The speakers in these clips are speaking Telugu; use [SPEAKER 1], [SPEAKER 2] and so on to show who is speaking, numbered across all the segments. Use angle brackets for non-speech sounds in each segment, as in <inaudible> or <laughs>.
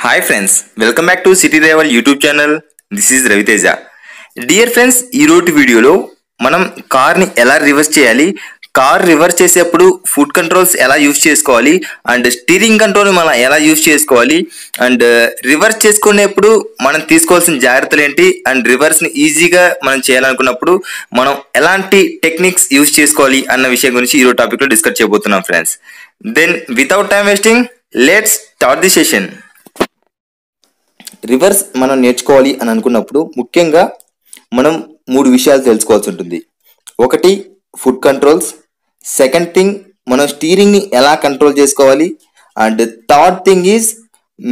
[SPEAKER 1] Hi friends welcome back to city రేవల్ YouTube channel this is Raviteja dear friends ఈరోజు వీడియోలో మనం కార్ని ఎలా రివర్స్ చేయాలి కార్ రివర్స్ చేసేప్పుడు ఫుడ్ కంట్రోల్స్ ఎలా యూజ్ చేసుకోవాలి అండ్ స్టీరింగ్ కంట్రోల్ మనం ఎలా యూజ్ చేసుకోవాలి అండ్ రివర్స్ uh, చేసుకునేప్పుడు మనం తీసుకోవాల్సిన జాగ్రత్తలు ఏంటి అండ్ రివర్స్ని ఈజీగా మనం చేయాలనుకున్నప్పుడు మనం ఎలాంటి టెక్నిక్స్ యూజ్ చేసుకోవాలి అన్న విషయం గురించి ఈరోజు టాపిక్లో డిస్కస్ చేయబోతున్నాం friends then without time wasting let's start the session reverse మనం నేర్చుకోవాలి అని అనుకున్నప్పుడు ముఖ్యంగా మనం మూడు విషయాలు తెలుసుకోవాల్సి ఉంటుంది. ఒకటి ఫుడ్ కంట్రోల్స్ సెకండ్ థింగ్ మనం స్టీరింగ్ని ఎలా కంట్రోల్ చేసుకోవాలి? అండ్ థర్డ్ థింగ్ ఈజ్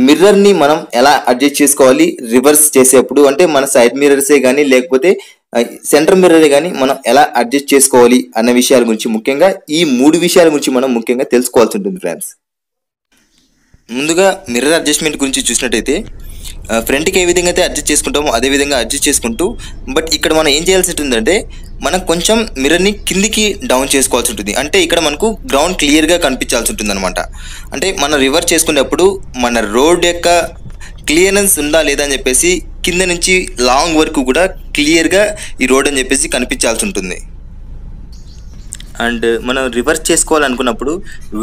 [SPEAKER 1] మిర్రర్ని మనం ఎలా అడ్జస్ట్ చేసుకోవాలి? రివర్స్ చేసేప్పుడు అంటే మన సైడ్ మిర్రర్సే కానీ లేకపోతే సెంటర్ మిర్రరే కానీ మనం ఎలా అడ్జస్ట్ చేసుకోవాలి అన్న విషయాల గురించి ముఖ్యంగా ఈ మూడు విషయాల గురించి మనం ముఖ్యంగా తెలుసుకోవాల్సి ఉంటుంది ఫ్రెండ్స్ ముందుగా మిర్రర్ అడ్జస్ట్మెంట్ గురించి చూసినట్టయితే ఫ్రంట్కి ఏ విధంగా అయితే అడ్జస్ట్ చేసుకుంటామో అదే విధంగా అడ్జస్ట్ చేసుకుంటూ బట్ ఇక్కడ మనం ఏం చేయాల్సి ఉంటుందంటే మనం కొంచెం మిర్రర్ని కిందికి డౌన్ చేసుకోవాల్సి ఉంటుంది అంటే ఇక్కడ మనకు గ్రౌండ్ క్లియర్గా కనిపించాల్సి ఉంటుంది అనమాట అంటే మనం రివర్స్ చేసుకునేప్పుడు మన రోడ్ యొక్క క్లియరెన్స్ ఉందా లేదా అని చెప్పేసి కింద నుంచి లాంగ్ వరకు కూడా క్లియర్గా ఈ రోడ్ అని చెప్పేసి కనిపించాల్సి ఉంటుంది అండ్ మనం రివర్స్ చేసుకోవాలనుకున్నప్పుడు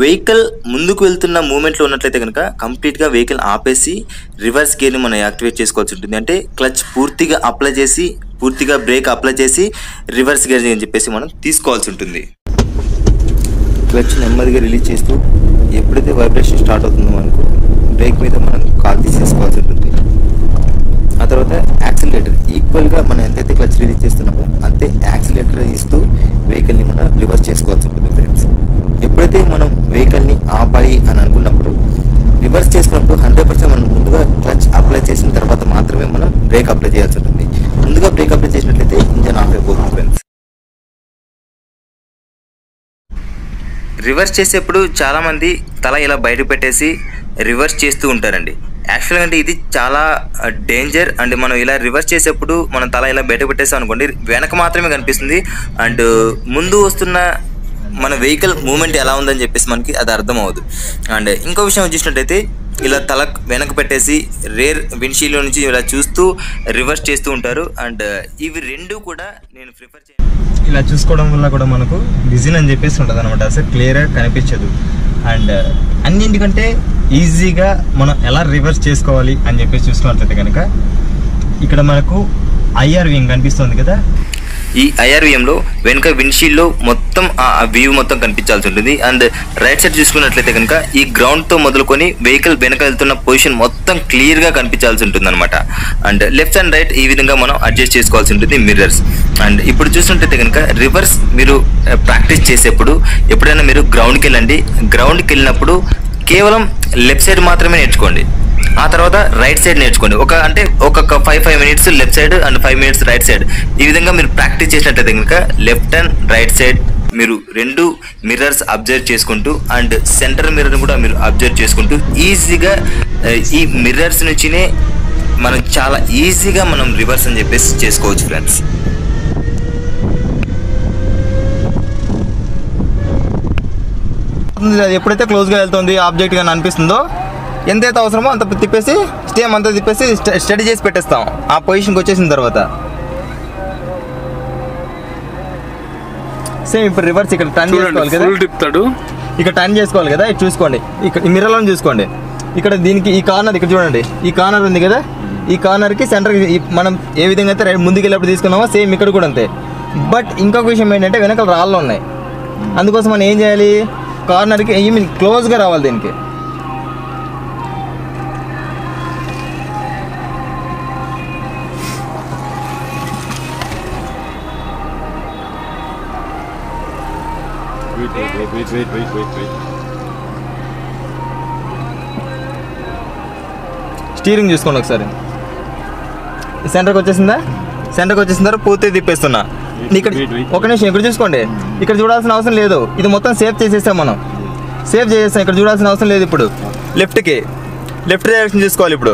[SPEAKER 1] వెహికల్ ముందుకు వెళ్తున్న మూమెంట్లో ఉన్నట్లయితే కనుక కంప్లీట్గా వెహికల్ ఆపేసి రివర్స్ గేర్ని మనం యాక్టివేట్ చేసుకోవాల్సి ఉంటుంది. అంటే క్లచ్ పూర్తిగా అప్లై చేసి పూర్తిగా బ్రేక్ అప్లై చేసి రివర్స్ గేర్ అని చెప్పేసి మనం తీసుకోవాల్సి ఉంటుంది. క్లచ్ నెమ్మదిగా రిలీజ్ చేస్తూ ఎప్పుడైతే వైబ్రేషన్ స్టార్ట్ అవుతుందో మనకు బ్రేక్ మీద మనం కాల్ తీసేసుకోవాల్సి ఉంటుంది. ఆ తర్వాత యాక్సిలేటర్ ఈక్వల్గా మనం ఎంతైతే క్లచ్ రిలీజ్ చేస్తున్నామో అంతే యాక్సిలేటర్ ఇస్తూ వెహికల్ని మనం రివర్స్ చేసుకోవాల్సి ఉంటుంది ఫ్రెండ్స్ ఎప్పుడైతే మనం వెహికల్ని ఆపాలి అని అనుకున్నప్పుడు రివర్స్ చేసుకున్నప్పుడు హండ్రెడ్ పర్సెంట్ మనం ముందుగా క్లచ్ అప్లై చేసిన తర్వాత మాత్రమే మనం బ్రేక్ అప్లై చేయాల్సి ఉంటుంది ముందుగా బ్రేక్ అప్లై చేసినట్లయితే ఇంజన్ ఆఫ్ అయిపోతుంది ఫ్రెండ్స్ రివర్స్ చేసేప్పుడు చాలామంది తల ఇలా బయట పెట్టేసి రివర్స్ చేస్తూ ఉంటారండి. యాక్చువల్గా అంటే ఇది చాలా డేంజర్ అండ్ మనం ఇలా రివర్స్ చేసేప్పుడు మనం తల ఇలా బయట పెట్టేస్తాం అనుకోండి వెనక మాత్రమే కనిపిస్తుంది. అండ్ ముందు వస్తున్న మన వెహికల్ మూమెంట్ ఎలా ఉందని చెప్పేసి మనకి అది అర్థం అవ్వదు. అండ్ ఇంకో విషయం చూసినట్టయితే ఇలా తల వెనక పెట్టేసి రేర్ విండ్షీల్డ్ నుంచి ఇలా చూస్తూ రివర్స్ చేస్తూ ఉంటారు. అండ్ uh, ఇవి రెండు కూడా నేను ప్రిఫర్ చే
[SPEAKER 2] ఇలా చూసుకోవడం వల్ల కూడా మనకు విజిన్ అని చెప్పేసి ఉంటుంది అనమాట అసలు క్లియర్గా కనిపించదు. అండ్ uh, అన్నింటికంటే ఈజీగా మనం ఎలా రివర్స్ చేసుకోవాలి అని చెప్పేసి చూసుకున్నట్లయితే కనుక ఇక్కడ మనకు ఐఆర్విఎం కనిపిస్తుంది కదా?
[SPEAKER 1] ఈ ఐఆర్విఎంలో వెనుక విండ్షీల్డ్లో మొత్తం ఆ వ్యూ మొత్తం కనిపించాల్సి ఉంటుంది. అండ్ రైట్ సైడ్ చూసుకున్నట్లయితే కనుక ఈ గ్రౌండ్తో మొదలుకొని వెహికల్ వెనక వెళ్తున్న పొజిషన్ మొత్తం క్లియర్గా కనిపించాల్సి ఉంటుంది అనమాట అండ్ లెఫ్ట్ అండ్ రైట్ ఈ విధంగా మనం అడ్జస్ట్ చేసుకోవాల్సి ఉంటుంది మిర్రర్స్ అండ్ ఇప్పుడు చూసినట్లయితే కనుక రివర్స్ మీరు ప్రాక్టీస్ చేసేప్పుడు ఎప్పుడైనా మీరు గ్రౌండ్కి వెళ్ళండి. గ్రౌండ్కి వెళ్ళినప్పుడు కేవలం లెఫ్ట్ సైడ్ మాత్రమే నేర్చుకోండి. ఆ తర్వాత రైట్ సైడ్ నేర్చుకోండి. ఒక అంటే ఒక five five minutes left side and five minutes right side ఈ విధంగా మీరు ప్రాక్టీస్ చేసినట్లయితే కనుక లెఫ్ట్ అండ్ రైట్ సైడ్ మీరు రెండు మిర్రర్స్ అబ్జర్వ్ చేసుకుంటూ అండ్ సెంటర్ మిర్రర్ కూడా మీరు అబ్జర్వ్ చేసుకుంటూ ఈజీగా ఈ మిర్రర్స్ నుంచినే మనం చాలా ఈజీగా మనం రివర్స్ అని చెప్పేసి చేసుకోవచ్చు ఫ్రెండ్స్
[SPEAKER 2] అది ఎప్పుడైతే క్లోజ్గా వెళ్తుంది ఆబ్జెక్ట్ కానీ అనిపిస్తుందో ఎంతైతే అవసరమో అంత తిప్పేసి స్టేమ్ అంతా తిప్పేసి స్ట- స్టడీ చేసి పెట్టేస్తాం. ఆ పొజిషన్కి వచ్చేసిన తర్వాత. సేమ్ ఇప్పుడు రివర్స్ ఇక్కడ టర్న్ చేసుకోవాలి కదా.
[SPEAKER 3] తిప్పుతాడు.
[SPEAKER 2] ఇక్కడ టర్న్ చేసుకోవాలి కదా ఇది చూసుకోండి. ఇక్కడ మిర్రర్లో చూసుకోండి. ఇక్కడ దీనికి ఈ కార్నర్ ఇక్కడ చూడండి. ఈ కార్నర్ ఉంది కదా. ఈ కార్నర్కి సెంటర్కి మనం ఏ విధంగా అయితే ముందుకు వెళ్ళినప్పుడు తీసుకున్నామో సేమ్ ఇక్కడ కూడా అంతే. బట్ ఇంకొక విషయం ఏంటంటే వెనకాల రాళ్ళు ఉన్నాయి. అందుకోసం మనం ఏం చేయాలి? కార్నర్కి క్లోజ్గా రావాలి దీనికి.
[SPEAKER 3] Wait wait wait wait wait
[SPEAKER 2] steering చూసుకోండి ఒకసారి. సెంటర్కి వచ్చేసిందా? సెంటర్కి వచ్చేసిన తర్వాత పూర్తి తిప్పేస్తున్నా. ఇక్కడ
[SPEAKER 3] Wait, wait.
[SPEAKER 2] ఒక నిమిషం ఇక్కడ చూసుకోండి. ఇక్కడ చూడాల్సిన అవసరం లేదు. ఇది మొత్తం సేవ్ చేసేసాం మనం. సేవ్ చేసేస్తాం. ఇక్కడ చూడాల్సిన అవసరం లేదు ఇప్పుడు. లెఫ్ట్కి లెఫ్ట్ డైరెక్షన్ చూసుకోవాలి ఇప్పుడు.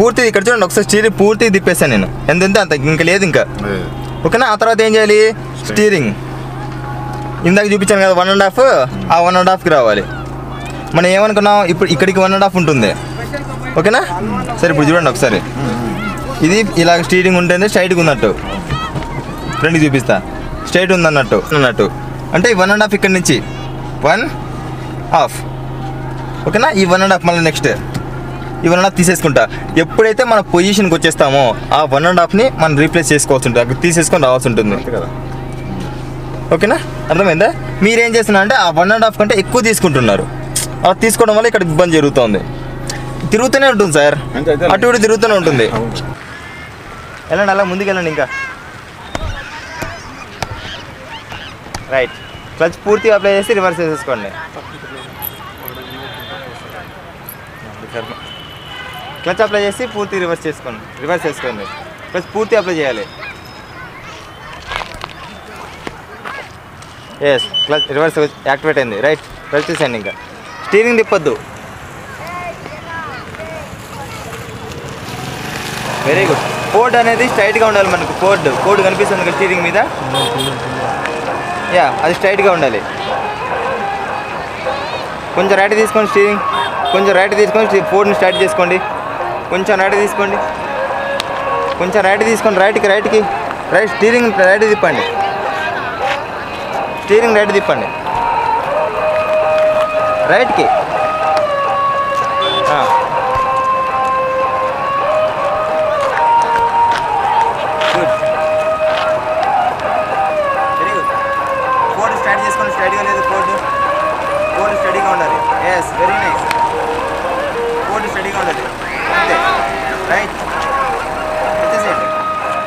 [SPEAKER 2] పూర్తి ఇక్కడ చూడండి ఒకసారి స్టీరింగ్ పూర్తి తిప్పేసాను నేను. ఎంత అంత? ఇంకా లేదు ఇంకా.
[SPEAKER 1] ఓకేనా? ఆ తర్వాత ఏం చేయాలి? స్టీరింగ్. ఇందాక చూపించాను కదా వన్ అండ్ హాఫ్ ఆ వన్ అండ్ హాఫ్కి రావాలి. మనం ఏమనుకున్నాం? ఇప్పుడు ఇక్కడికి వన్ అండ్ హాఫ్ ఉంటుంది. ఓకేనా? సరే ఇప్పుడు చూడండి ఒకసారి. ఇది ఇలా స్టీరింగ్ ఉంటుంది స్ట్రైట్గా ఉన్నట్టు. ఫ్రంట్కి చూపిస్తా. స్ట్రైట్ ఉంది అన్నట్టు అన్నట్టు అంటే వన్ అండ్ హాఫ్ ఇక్కడ నుంచి. వన్ హాఫ్ ఓకేనా? ఈ వన్ అండ్ హాఫ్ మళ్ళీ నెక్స్ట్ హాఫ్ తీసేసుకుంటా. ఎప్పుడైతే మన పొజిషన్కి వచ్చేస్తామో ఆ వన్ అండ్ హాఫ్ని మనం రీప్లేస్ చేసుకోవాల్సి ఉంటుంది అక్కడ తీసేసుకొని రావాల్సి ఉంటుంది.
[SPEAKER 2] కదా.
[SPEAKER 1] ఓకేనా? అర్థమైందా? మీరేం చేస్తున్నారు అంటే ఆ వన్ అండ్ హాఫ్ కంటే ఎక్కువ తీసుకుంటున్నారు. అలా తీసుకోవడం వల్ల ఇక్కడ ఇబ్బంది జరుగుతుంది. తిరుగుతూనే ఉంటుంది సార్. అటు ఇటు తిరుగుతూనే ఉంటుంది. వెళ్ళండి అలా ముందుకు వెళ్ళండి ఇంకా. రైట్ క్లచ్ పూర్తిగా అప్లై చేసి రివర్స్ చేసేసుకోండి. క్లచ్ అప్లై చేసి పూర్తి రివర్స్ చేసుకోండి. రివర్స్ చేసుకోండి. క్లచ్ పూర్తి అప్లై చేయాలి. ఎస్ క్లచ్ రివర్స్ యాక్టివేట్ అయింది. రైట్ రివర్స్ చేసేయండి ఇంకా. స్టీరింగ్ తిప్పొద్దు. వెరీ గుడ్ కోడ్ అనేది స్ట్రైట్గా ఉండాలి మనకు. కోడ్ కోడ్ కనిపిస్తుంది కదా స్టీరింగ్ మీద? యా అది స్ట్రైట్గా ఉండాలి. కొంచెం రైట్ తీసుకోండి స్టీరింగ్ కొంచెం రైట్ తీసుకొని ఫోర్ని స్టార్ట్ చేసుకోండి. కొంచెం రైట్ తీసుకోండి. కొంచెం రైట్ తీసుకోండి. రైట్కి రైట్కి రైట్ స్టీరింగ్ రైట్ తిప్పండి. స్టీరింగ్ రైట్ తిప్పండి. రైట్కి కోడ్ స్టార్ట్ చేసుకోండి. స్టడీగా లేదు కోడ్ కోడ్ స్టడీగా ఉండాలి. ఎస్ వెరీ నైస్ కోడ్ స్టడీగా ఉండాలి. రైట్ వచ్చేసేయండి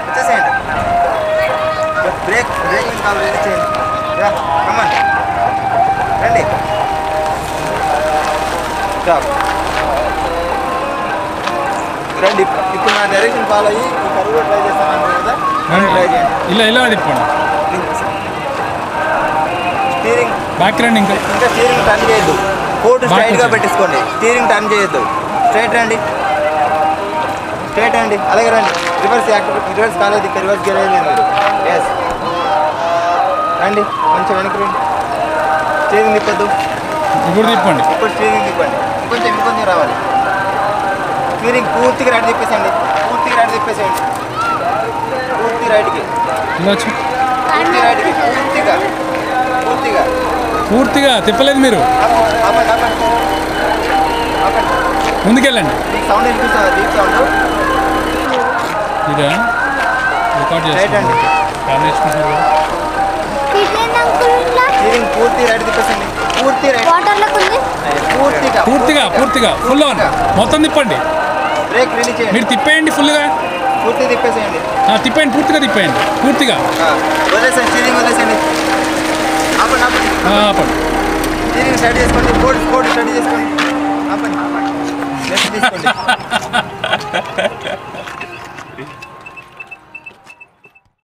[SPEAKER 1] వచ్చేసేయండి బ్రేక్ బ్రేకింగ్ కావాలి చేయండి కమ్మన్ రండి జాబ్ రండి ఇప్పుడు నా డైరెక్షన్ ఫాలో అయ్యి ఈ కరువు ట్రై చేస్తాను ట్రై చేయండి.
[SPEAKER 4] ఇలా ఇలా అడిగిపోండి
[SPEAKER 1] స్టీరింగ్
[SPEAKER 4] బ్యాక్ ఇంకా.
[SPEAKER 1] ఇంకా స్టీరింగ్ టర్న్ చేయొద్దు. కోర్టు
[SPEAKER 4] స్ట్రైట్గా
[SPEAKER 1] పెట్టేసుకోండి. స్టీరింగ్ టర్న్ చేయొద్దు. స్ట్రైట్ రండి. స్ట్రైట్ రండి అలాగే రండి. రివర్స్ రివర్స్ కాలేదు ఇక్కడ రివర్స్ గేర్ లేదు. మీరు ఎస్ రండి. కొంచెం వెనక్కి రండి. స్టీరింగ్ తిప్పొద్దు.
[SPEAKER 4] ఇప్పుడు తిప్పండి.
[SPEAKER 1] ఇప్పుడు స్టీరింగ్ తిప్పండి. ఇంకొంచెం ఇంకొంచెం రావాలి. స్టీరింగ్ పూర్తిగా రైట్ తిప్పేసేయండి. పూర్తిగా రైట్ తిప్పేసేయండి. పూర్తి రైట్కి పూర్తి రైట్కి పూర్తిగా. పూర్తిగా.
[SPEAKER 4] పూర్తిగా తిప్పలేదు మీరు. ముందుకెళ్ళండి.
[SPEAKER 1] మీకు సౌండ్ వినిపిస్తుందా? డీప్ సౌండ్
[SPEAKER 4] ఇదా? రికార్డ్ చేస్తాను
[SPEAKER 1] పూర్తి రైట్ తిప్పేసండి. పూర్తి రైట్
[SPEAKER 5] వాటర్లోకి ఉంది.
[SPEAKER 1] పూర్తిగా.
[SPEAKER 4] పూర్తిగా పూర్తిగా. ఫుల్ ఆన్ మొత్తం తిప్పండి.
[SPEAKER 1] బ్రేక్ రిలీజ్ చేయండి.
[SPEAKER 4] మీరు తిప్పేయండి ఫుల్గా
[SPEAKER 1] పూర్తి తిప్పేసేయండి.
[SPEAKER 4] ఆ, తిప్పేయండి పూర్తిగా తిప్పేయండి. పూర్తిగా.
[SPEAKER 1] ఆ, వదిలేసండి స్టీరింగ్ వదిలేసండి ఆపండి ఆపండి.
[SPEAKER 4] ఆ, ఆపండి.
[SPEAKER 1] స్టీరింగ్ స్టార్ట్ చేసుకోండి కోడ్ కోడ్ స్టడీ చేసుకోండి. ఆపండి లెఫ్ట్ తీసుకోండి. <laughs>